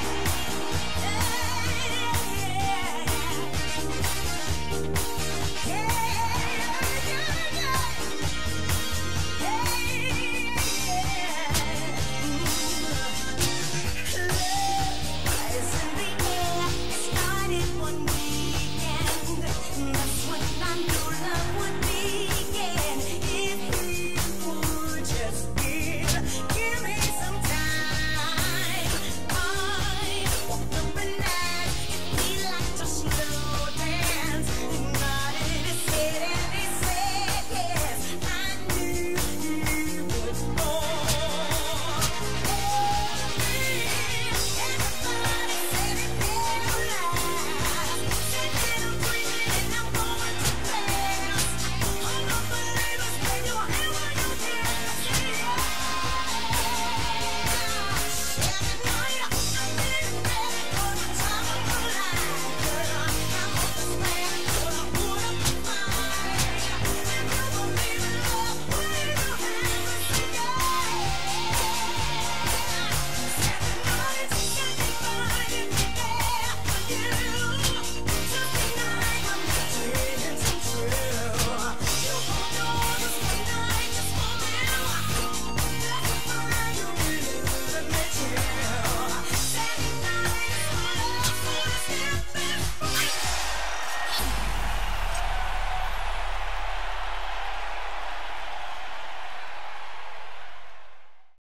Bye.